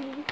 Mm-hmm.